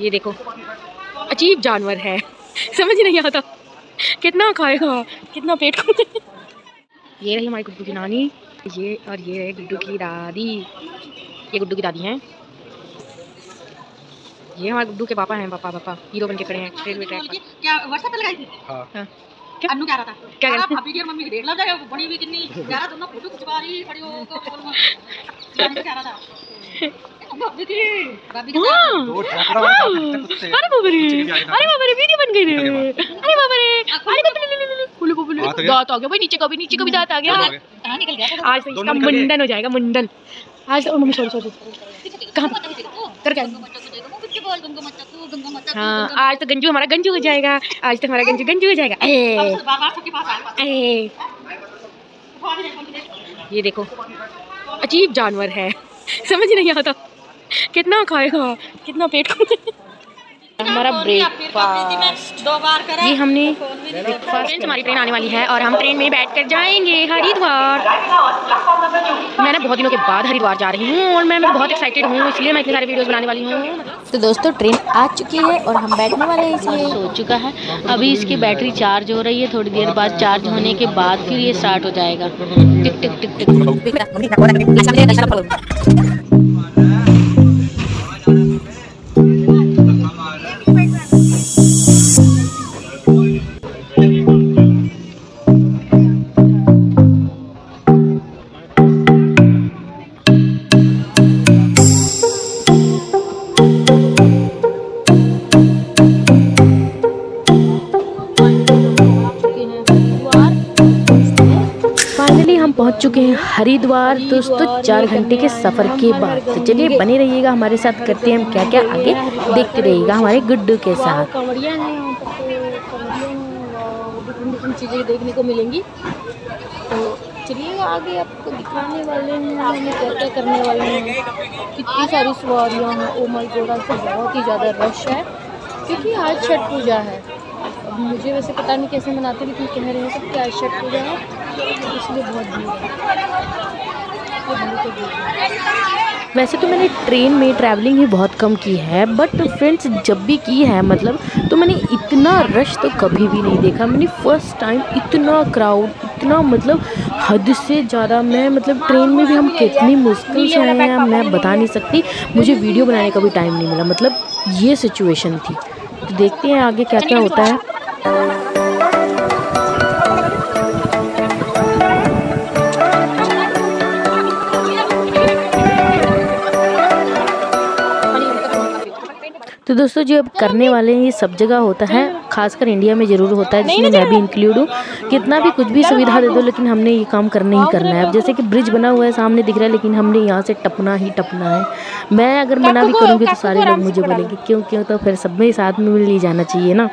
ये देखो अजीब जानवर है। समझ नहीं आता। कितना खाएगा कितना पेट खाते ये रही हमारी गुड्डू की नानी ये और ये है गुड्डू की दादी। ये गुड्डू की दादी हैं। ये हमारे गुड्डू के पापा हैं पापा पापा। हीरो बन के खड़े हैं रेलवे ट्रैक पर। क्या व्हाट्सएप पे लगाई थी? हाँ। हाँ। क्या अन्नू कह रहा था। क्या कह रहा था? भाभी की और मम्मी की देख लो हुई कितनी। यार दोनों फ़ोटो खिंचवा रही खड़ी हो को बोलूँ जाने को कह रहा था। भाभी की भाभी के साथ हाँ। हाँ। अरे बाबा रे। अरे बाबा रे वीडियो बन गई रे। अरे बाबा रे। अरे बाबा रे बोले बोले हाथ आ गया? दांत आ गया। भाई नीचे का भी नीचे का भी दांत आ गया। कहाँ निकल गया आज तो इसका मुंडन हो जाएगा मुंडन। आज तो मम्मी सॉरी सॉरी कहाँ? कर क्या हाँ आज तो गंजू हमारा गंजू हो जाएगा। आज तो हमारा गंजू गंजू हो जाएगा। सबके पास ए, ये देखो अजीब जानवर है। समझ नहीं आता। कितना खाएगा कितना पेट हमारा ब्रेकफास्ट दो बार करा ये हमने ब्रेकफास्ट हमारी ट्रेन आने वाली है और हम ट्रेन में बैठ कर जाएँगे हरिद्वार। मैं ना बहुत दिनों के बाद हरिद्वार जा रही हूँ और मैं मैं बहुत एक्साइटेड हूँ इसलिए मैं इतने सारे वीडियोस बनाने वाली हूँ। तो दोस्तों ट्रेन आ चुकी है और हम बैठने वाले हैं इसलिए। सो चुका है। अभी इसकी बैटरी चार्ज हो रही है थोड़ी देर बाद चार्ज होने के बाद फिर ये स्टार्ट हो जाएगा। टिक टिक टिक टिक। हरिद्वार दोस्तों, चार घंटे के सफ़र के बाद। तो चलिए बने रहिएगा हमारे साथ, करते हैं हम क्या क्या आगे देखते रहिएगा हमारे गुड्डू के साथ। तो चीज़ें देखने को मिलेंगी। तो चलिएगा आगे आपको दिखाने वाले हैं, हमें क्या क्या करने वाले हैं। कितनी सारी सवारियाँ हैं। ओ माय गॉड तो बहुत ही ज़्यादा रश है। क्योंकि आज छठ पूजा है। मुझे वैसे पता नहीं कैसे मनाते, लेकिन कह रहे हैं सब कि आज छठ पूजा है। इसलिए बहुत तो वैसे तो मैंने ट्रेन में ट्रैवलिंग ही बहुत कम की है बट फ्रेंड्स जब भी की है मतलब तो मैंने इतना रश तो कभी भी नहीं देखा। मैंने फ़र्स्ट टाइम इतना क्राउड इतना मतलब हद से ज़्यादा मैं मतलब ट्रेन में भी हम कितनी मुश्किल से आए हैं, मैं बता नहीं सकती। मुझे वीडियो बनाने का भी टाइम नहीं मिला। मतलब ये सिचुएशन थी। तो देखते हैं आगे क्या क्या होता है। तो दोस्तों जो अब करने वाले हैं ये सब जगह होता है। खासकर इंडिया में ज़रूर होता है जिसमें मैं भी इंक्लूड हूँ। कितना भी कुछ भी सुविधा दे दो लेकिन हमने ये काम करना ही करना है। अब जैसे कि ब्रिज बना हुआ है सामने दिख रहा है लेकिन हमने यहाँ से टपना ही टपना है। मैं अगर मना भी करूँगी तो सारे लोग मुझे बोलेंगे क्यों क्यों? तो फिर सब में साथ में मिल ही जाना चाहिए ना।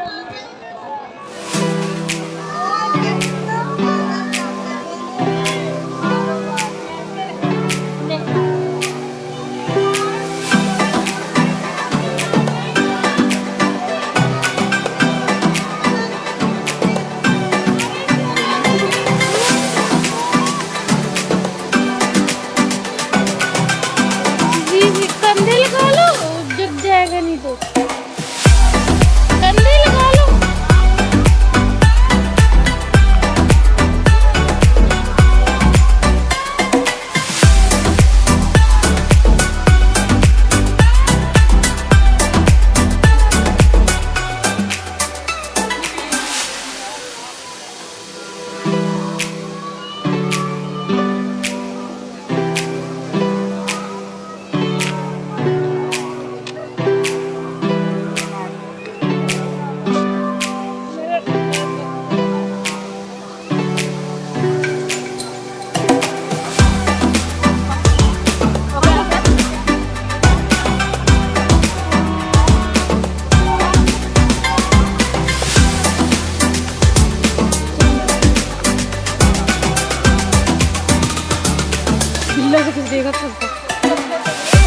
जाएगा सबका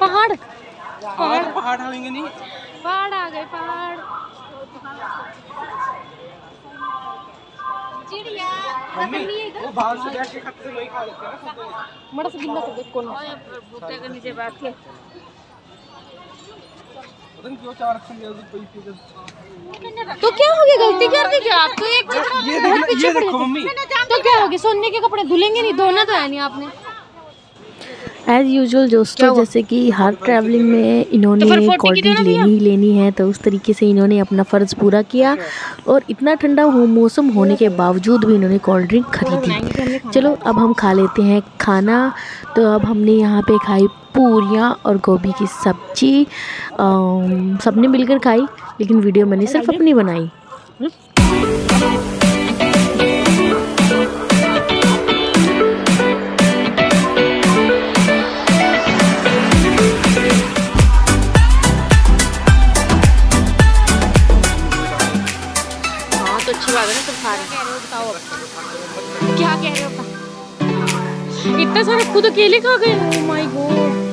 पहाड़। पहाड़ पहाड़ आएँगे नहीं। पहाड़ आ गए पहाड़। मड़ा से बिंदा कर दे कौन भूखा के नीचे बैठ के। तो क्या हो गया? गलती कर दी क्या? आप तो एक ये देखो ये देखो मम्मी। तो क्या हो गया? सोने के कपड़े धुलेंगे नहीं? धोना तो है नहीं आपने। एज़ यूजुअल दोस्तों जैसे कि हर ट्रैवलिंग में इन्होंने कोल्ड ड्रिंक लेनी ही लेनी है तो उस तरीके से इन्होंने अपना फ़र्ज़ पूरा किया। और इतना ठंडा हो मौसम होने के बावजूद भी इन्होंने कोल्ड ड्रिंक खरीदी। चलो अब हम खा लेते हैं खाना। तो अब हमने यहाँ पे खाई पूरियाँ और गोभी की सब्ज़ी सबने मिलकर खाई लेकिन वीडियो मैंने सिर्फ़ अपनी बनाई। हाँ तो अच्छी बात है ना सब खा रहे हैं बताओ अब क्या कह रहे हो? इतना सारा खुद अकेले खा गए माय गॉड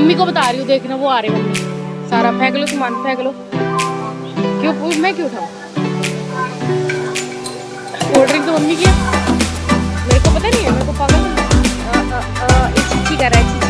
मम्मी को बता रही हूँ, देखना, वो आ रही मम्मी। सारा फेंक लो, सामान फेंक लो। क्यों मैं क्यों था कोल्ड ड्रिंक तो मम्मी की है। मेरे को पता नहीं है, मेरे को पागल चिच्ची कर रहा है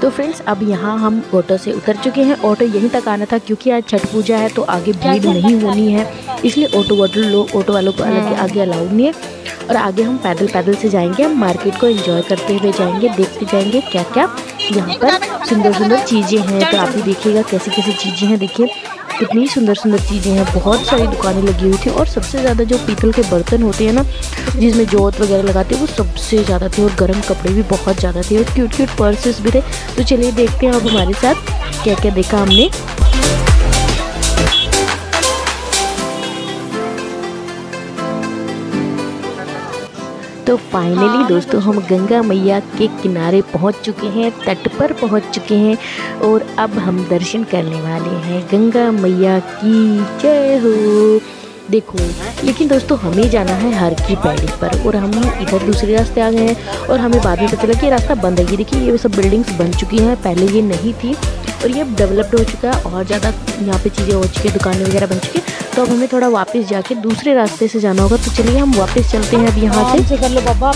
तो फ्रेंड्स अब यहाँ हम ऑटो से उतर चुके हैं। ऑटो यहीं तक आना था क्योंकि आज छठ पूजा है तो आगे भीड़ नहीं होनी है। इसलिए ऑटो वाटो लोग ऑटो वालों को अलग आगे अलाउड नहीं है। और आगे हम पैदल पैदल से जाएँगे हम मार्केट को एंजॉय करते हुए जाएँगे देखते जाएँगे क्या क्या यहाँ पर सुंदर सुंदर चीज़ें हैं तो आप ही देखिएगा कैसी कैसी चीज़ें हैं देखिए। कितनी सुंदर सुंदर चीज़ें हैं, बहुत सारी दुकानें लगी हुई थी और सबसे ज़्यादा जो पीतल के बर्तन होते हैं ना, जिसमें जोत वगैरह लगाते हैं, वो सबसे ज़्यादा थे और गर्म कपड़े भी बहुत ज़्यादा थे और क्यूट क्यूट पर्सेस भी थे। तो चलिए देखते हैं आप हमारे साथ क्या क्या देखा हमने। तो फाइनली दोस्तों हम गंगा मैया के किनारे पहुँच चुके हैं तट पर पहुँच चुके हैं और अब हम दर्शन करने वाले हैं। गंगा मैया की जय हो। देखो। लेकिन दोस्तों, हमें जाना है हर की पैड़ी पर और हम इधर दूसरे रास्ते आ गए हैं और हमें बाद में पता चला कि ये रास्ता बंद है। ये देखिए, ये सब बिल्डिंग्स बन चुकी हैं। पहले ये नहीं थी और ये अब डेवलप्ड हो चुका है और ज़्यादा यहाँ पे चीज़ें हो चुकी हैं, दुकानें वगैरह बन चुकी हैं। तो अब हमें थोड़ा वापस जाके दूसरे रास्ते से जाना होगा। तो चलिए हम वापस चलते हैं अब यहाँ से। कर लो बाबा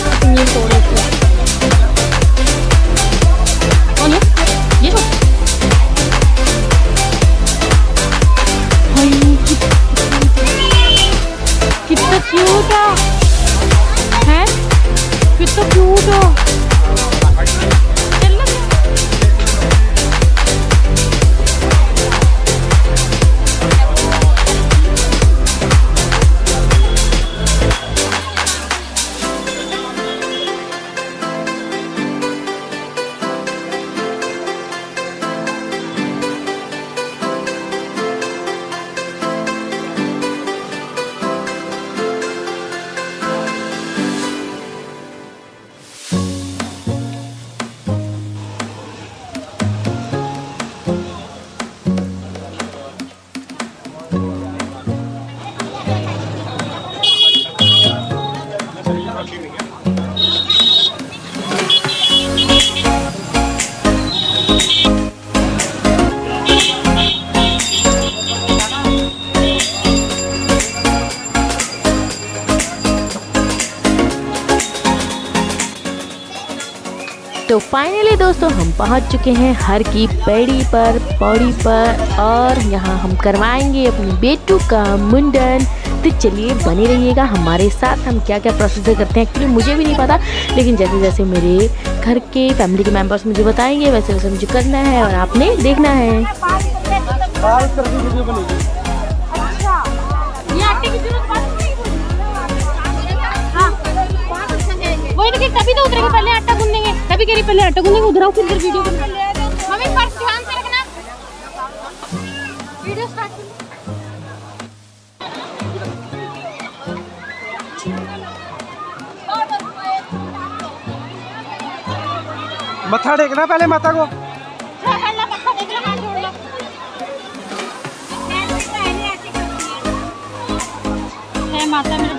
फाइनली दोस्तों, हम पहुँच चुके हैं हर की पैड़ी पर, पौड़ी पर, और यहाँ हम करवाएँगे अपनी बेटू का मुंडन। तो चलिए बने रहिएगा हमारे साथ। हम क्या क्या प्रोसीजर करते हैं एक्चुअली मुझे भी नहीं पता, लेकिन जैसे जैसे मेरे घर के फैमिली के मेंबर्स मुझे बताएँगे वैसे वैसे मुझे करना है और आपने देखना है। हाँ। तभी तो उतरेंगे, पहले आटा तभी कह रही पहले आटा गूंदेंगे उधर आओ फिर इधर वीडियो मम्मी पर्स ध्यान से रखना। वीडियो स्टार्ट मत्था टेकना पहले माता को। माता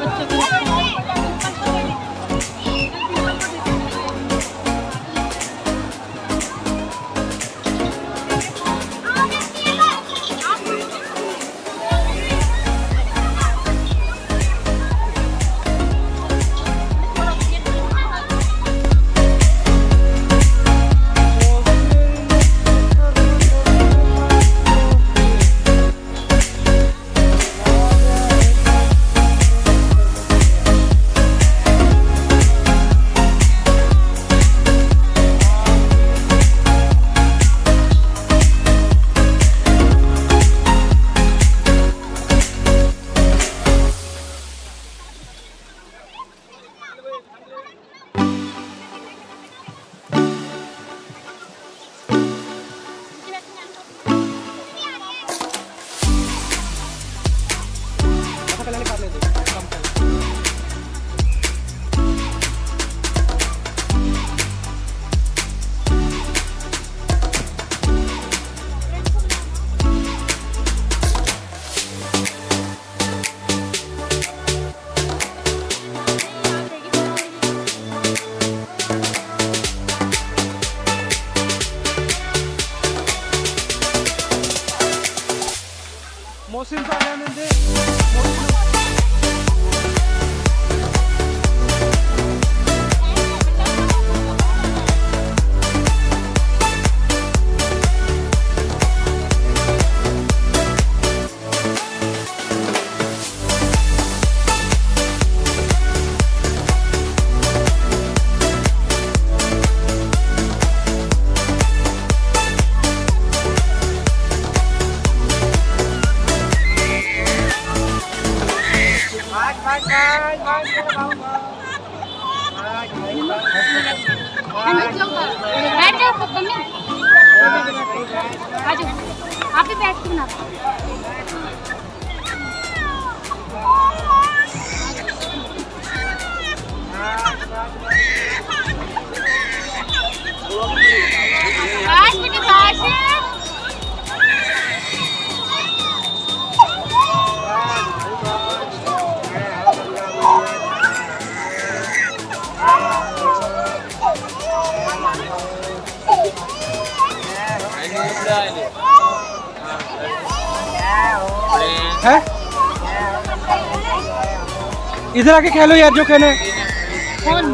मम्मी। आ जाओ। आप भी बैठ के बना है? इधर आके खेलो यार जो खेले फ़ोन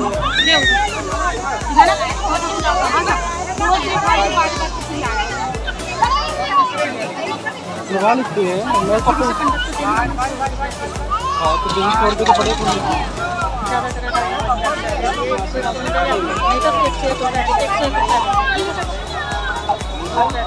लगा लिखते हैं मैं तो हाँ तो दिन सौ रुपये तो पड़े नहीं जाएगा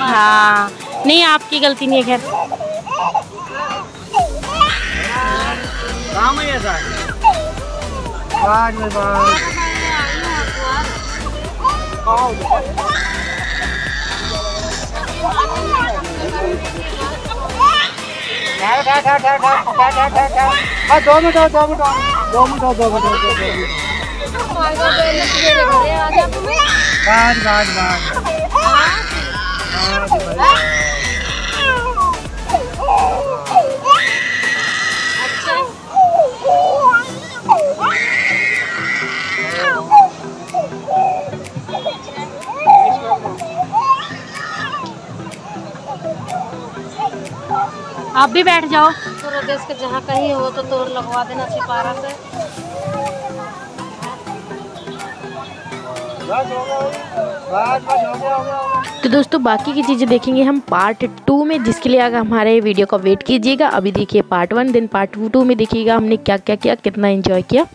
हाँ। नहीं आपकी गलती नहीं है खैर। काम है दो मिनट दो मिनट दो मिनट दो मिनट बस बस आप भी बैठ जाओ। देश के जहाँ कहीं हो तो तोड़ लगवा देना सिपारा से। तो दोस्तों, बाकी की चीज़ें देखेंगे हम पार्ट टू में, जिसके लिए अगर हमारे वीडियो का वेट कीजिएगा। अभी देखिए part one then part two में देखिएगा हमने क्या क्या किया कितना एंजॉय किया।